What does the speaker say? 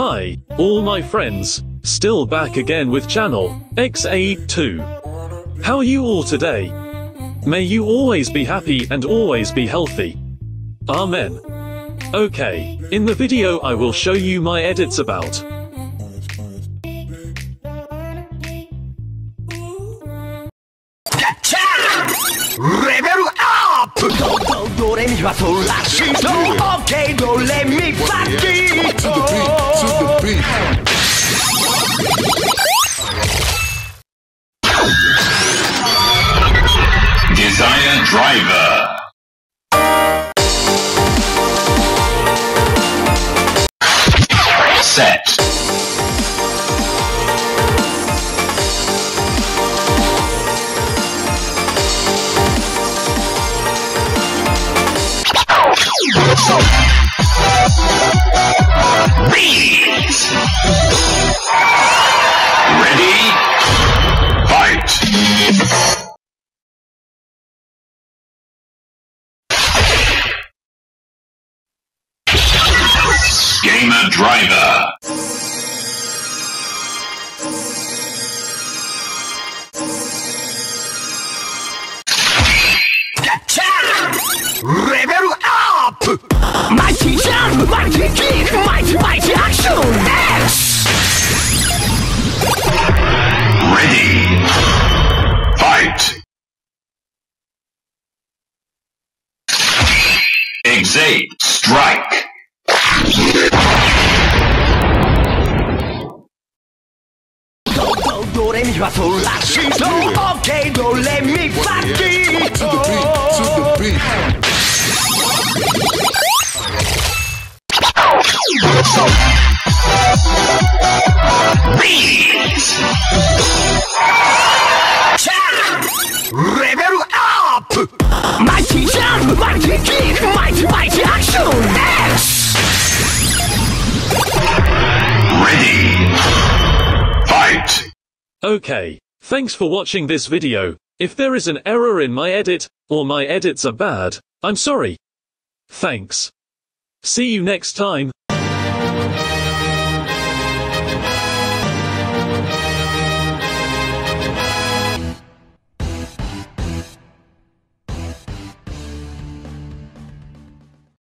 Hi, all my friends, still back again with channel ExAid Two. How are you all today? May you always be happy and always be healthy. Amen. Okay, in the video I will show you my edits about. Level up! Do, do, do, re, mi, fa, sol, la, si, do Ok, do, re, mi, fa, Desire Driver. Set. Freeze. Gamer Driver. Level up! Mighty jump, mighty kick, mighty, mighty action! X! Ex-Aid. Strike. Do, do, to the beat. Level up! Mighty jump, mighty kick, Okay, thanks for watching this video. If there is an error in my edit, or my edits are bad, I'm sorry. Thanks. See you next time.